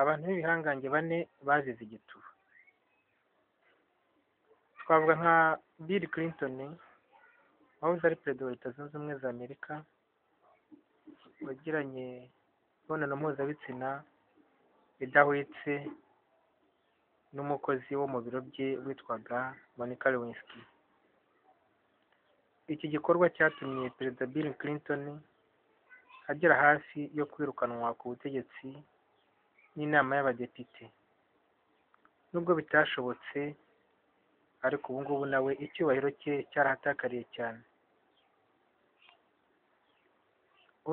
abantu b'ibihangange bane bazize igituba. Twavuga nka Bill Clinton wahoze ari perezida wa leta zunze ubumwe za Amerika wagiranye imibonano mpuzabitsina idahwitse n'umukozi wo mu biro bye witwaga Monica Lewinsky. Iki gikorwa cyatumye perezida Bill Clinton agera hafi yo kwirukanwa ku butegetsi n'inama y'abadepite. Nubwo bitashobotse ariko ubu ngubu nawe icyubahiro cye cyarahatakariye cyane.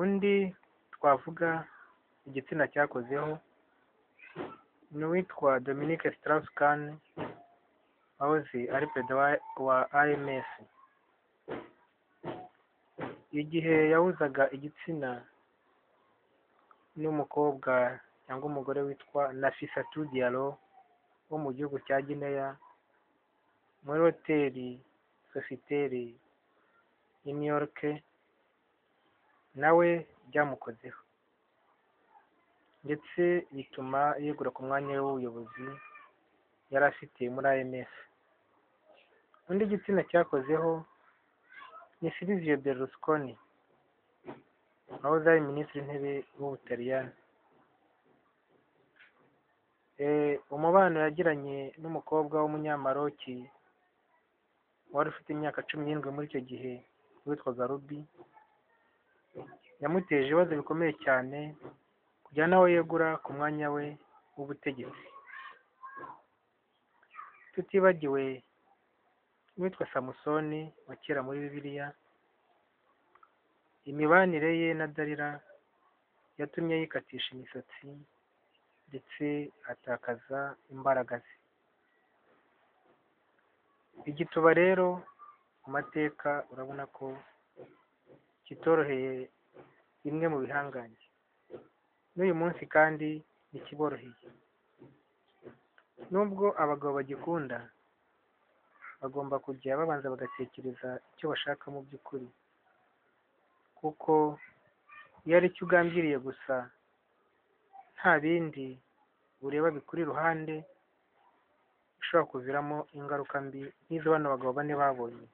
Undi twavuga igitsina cyakozeho ni uwitwa Dominique Strauss-Kahn wahoze ari perezida wa- wa IMF igihe yahuzaga igitsina n'umukobwa cyangwa umugore witwa Nafissatou Diallo wo mu gihugu cya Guinea muri hoteli Sofitel i New York nawe byamukozeho. Ndetse bituma yegura ku mwanya w'ubuyobozi yari afite muri IMF undi gitsina cyakozeho ni Silvio Berlusconi wahoze ari minisitiri w'intebe w'Ubutaliyani. Umubano yagiranye n'umukobwa w'umunyamaroki wari ufite imyaka cumi n'irindwi muri icyo gihe witwaga Ruby. Yamuteje ibibazo bikomeye cyane kugira nawe yegura ku mwanya we w'ubutegetsi. Tutibagiwe uwitwa Samusoni wa kera muri Bibiliya imibanire ye na Dalila yatumye yikatisha imisatsi. Ndetse atakaza imbaraga ze. Igituba rero mu mateka urabona ko kitoroheye bimwe mu bihangange. N'uyu munsi kandi ntikiboroheye. Nubwo abagabo bagikunda bagomba kujya babanza bagatekereza icyo bashaka mu by'ukuri. Kuko iyo ari cyo ugambiriye gusa nta bindi ureba bikuri iruhande bishobora kuviramo ingaruka mbi nk'izo bano bagabo bane babonye.